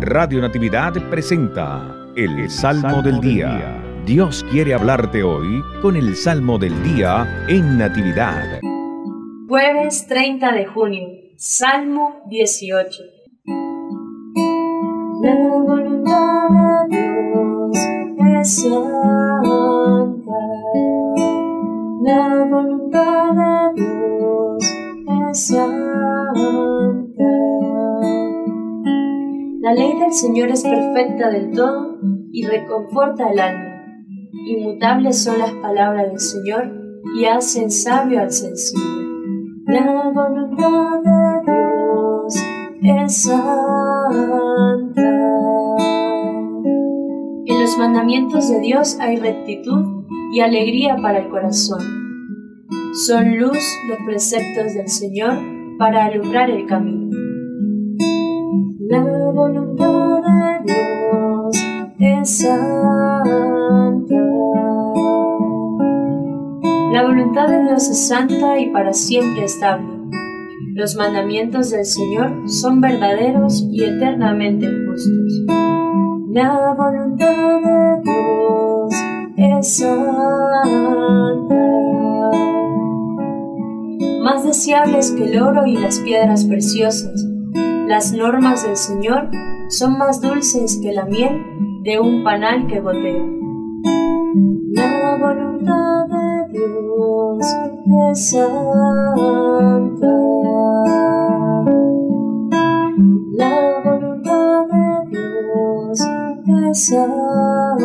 Radio Natividad presenta el Salmo del Día. Dios quiere hablarte hoy con el Salmo del Día en Natividad. Jueves 30 de junio, Salmo 18. La voluntad de Dios es santa. La voluntad de Dios La ley del Señor es perfecta del todo y reconforta el alma. Inmutables son las palabras del Señor y hacen sabio al sensible. La voluntad de Dios es santa. En los mandamientos de Dios hay rectitud y alegría para el corazón. Son luz los preceptos del Señor para alumbrar el camino. La voluntad de Dios es santa. La voluntad de Dios es santa y para siempre estable. Los mandamientos del Señor son verdaderos y eternamente justos. La voluntad de Dios es santa. Más deseables que el oro y las piedras preciosas, las normas del Señor son más dulces que la miel de un panal que gotea. La voluntad de Dios es santa. La voluntad de Dios es santa.